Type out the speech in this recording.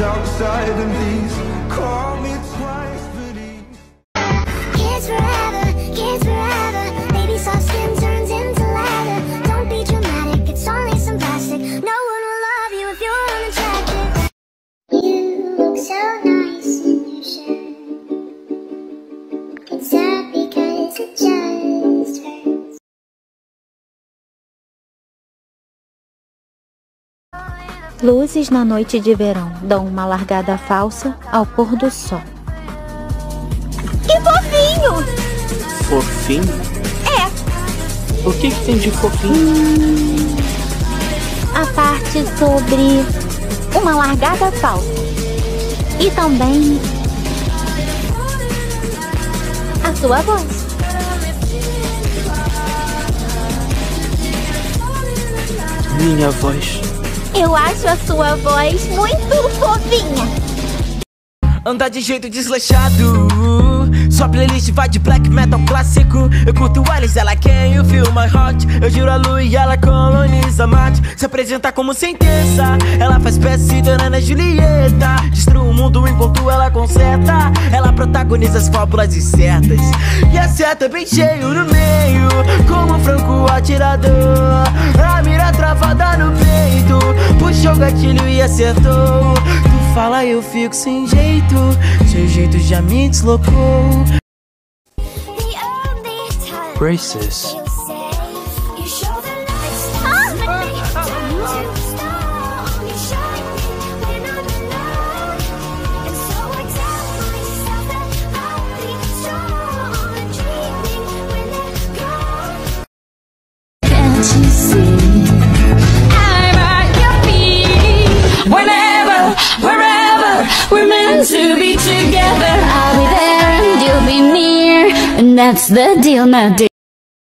outside and these. Call me twice. Luzes na noite de verão dão uma largada falsa ao pôr do sol. Que fofinho! Fofinho? É. O que, que tem de fofinho? A parte sobre uma largada falsa. E também a sua voz. Minha voz. Eu acho a sua voz muito fofinha. Anda de jeito desleixado. Sua playlist vai de black metal clássico. Eu curto Alice, ela quer you feel my heart Eu giro a lua e ela coloniza Marte. Se apresenta como sentença. Ela faz peça Ana Julieta. Destrua o mundo enquanto ela conserta. Ela protagoniza as fábulas incertas. E acerta bem cheio no meio. Como um franco atirador. A mira travada O gatilho e acertou Tu fala eu fico sem jeito Seu jeito já me deslocou Braces. You see? That's the deal now, dear.